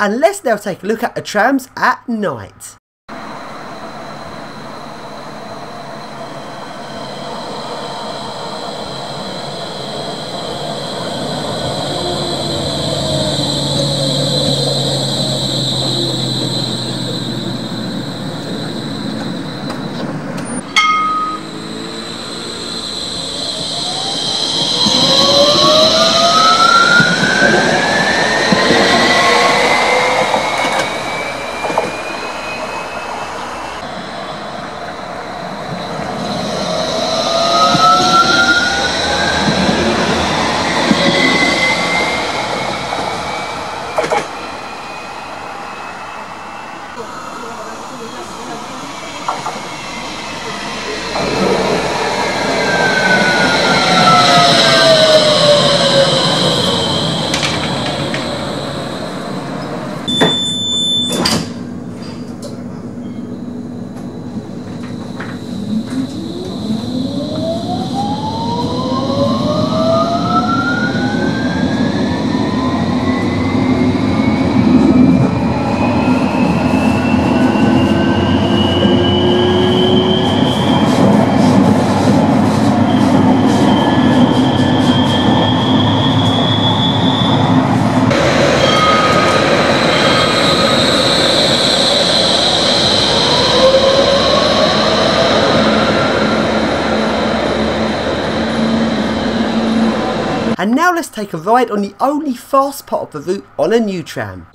And let's now take a look at the trams at night. And now let's take a ride on the only fast part of the route on a new tram.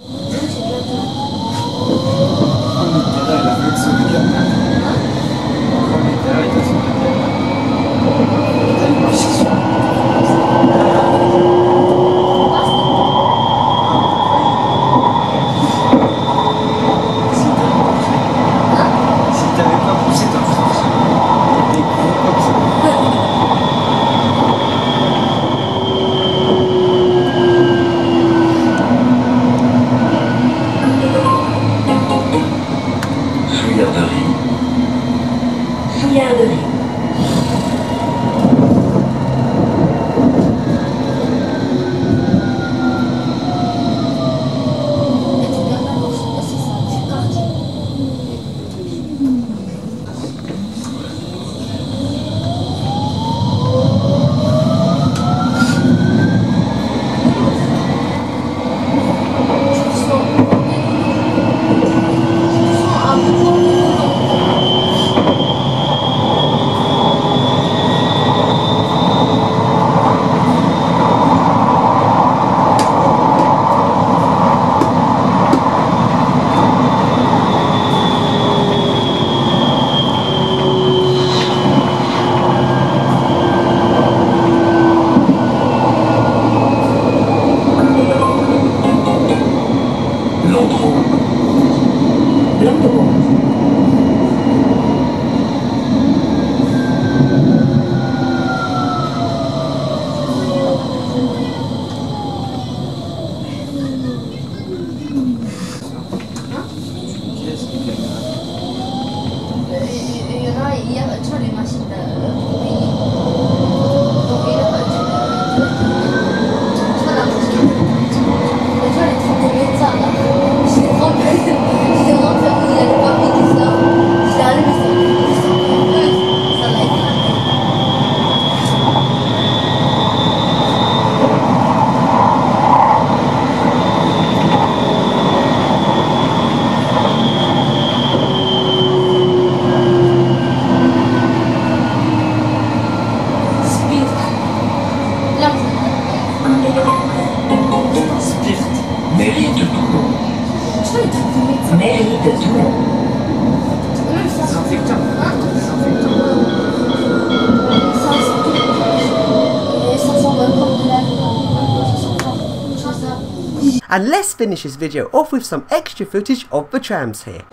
And let's finish this video off with some extra footage of the trams here.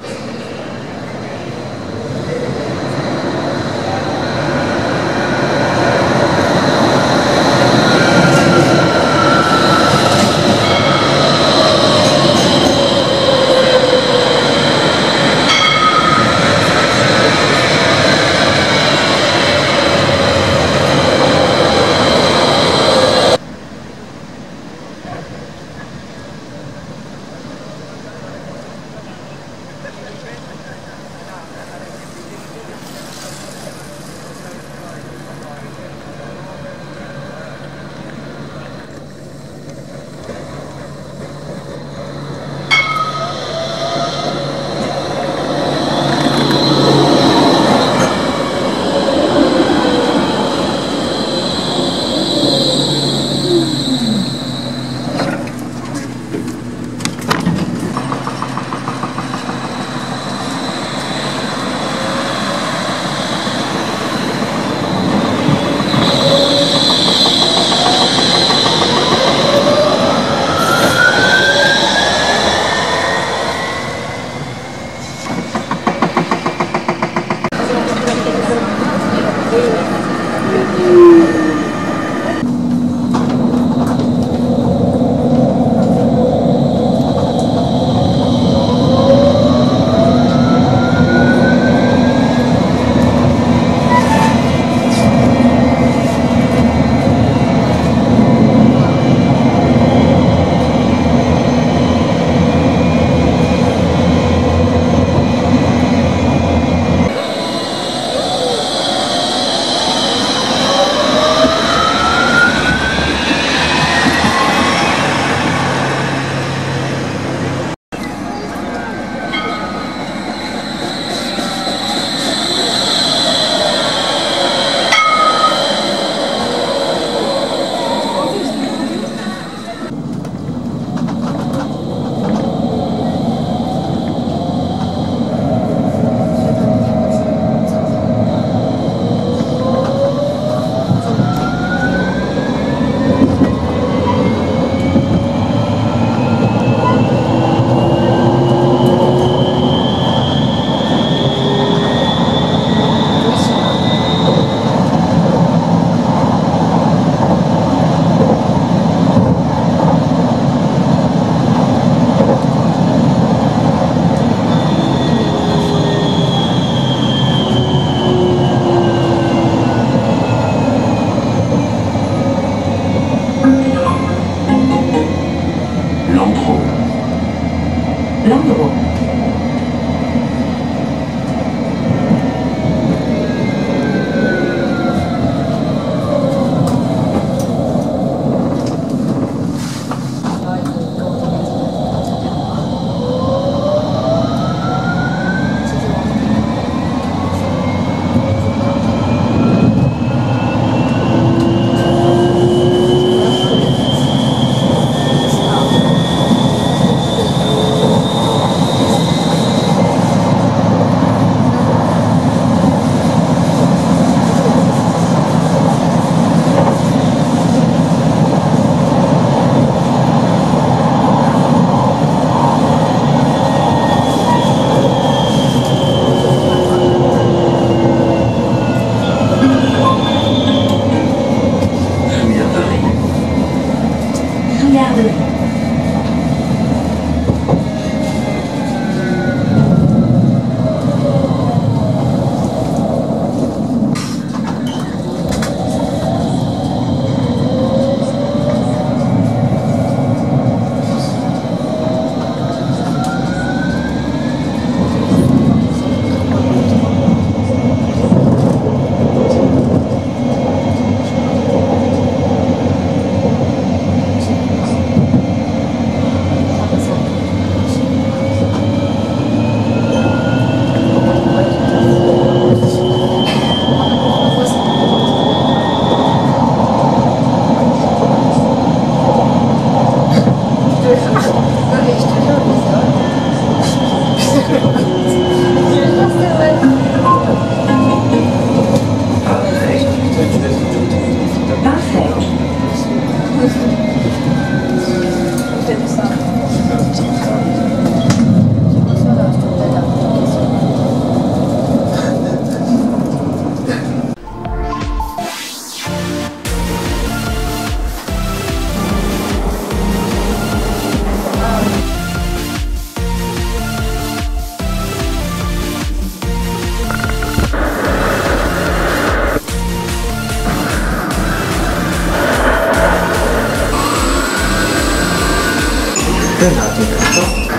그때 나중에 그죠